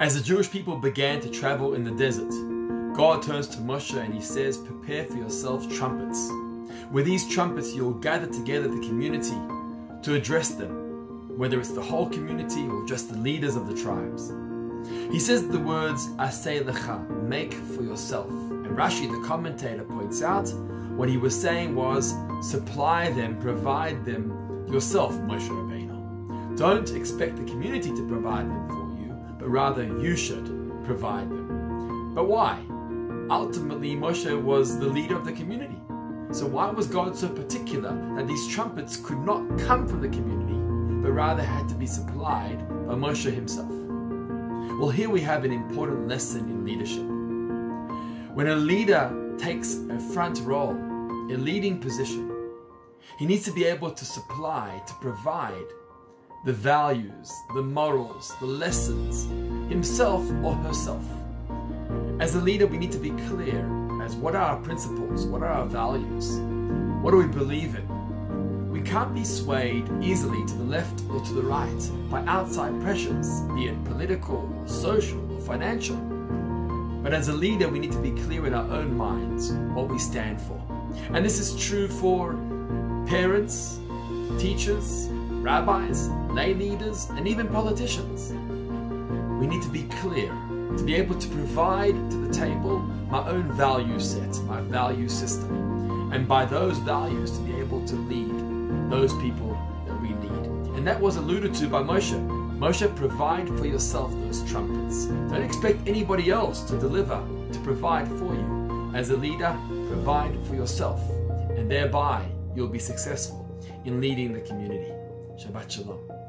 As the Jewish people began to travel in the desert, God turns to Moshe and he says, Prepare for yourself trumpets. With these trumpets, you'll gather together the community to address them, whether it's the whole community or just the leaders of the tribes. He says the words Asay lecha, make for yourself. And Rashi, the commentator, points out what he was saying was supply them, provide them yourself, Moshe Rabbeinu. Don't expect the community to provide them but rather you should provide them. But why? Ultimately, Moshe was the leader of the community. So why was God so particular that these trumpets could not come from the community, but rather had to be supplied by Moshe himself? Well, here we have an important lesson in leadership. When a leader takes a front role, a leading position, he needs to be able to supply, to provide the values, the morals, the lessons, himself or herself. As a leader, we need to be clear as what are our principles, what are our values, what do we believe in. We can't be swayed easily to the left or to the right by outside pressures, be it political, or social, or financial. But as a leader, we need to be clear in our own minds what we stand for. And this is true for parents, teachers, rabbis, lay leaders, and even politicians. We need to be clear to be able to provide to the table my own value set, my value system, and by those values to be able to lead those people that we need. And that was alluded to by Moshe. Moshe, provide for yourself those trumpets. Don't expect anybody else to deliver, to provide for you. As a leader, provide for yourself, and thereby you'll be successful in leading the community. 小白知道。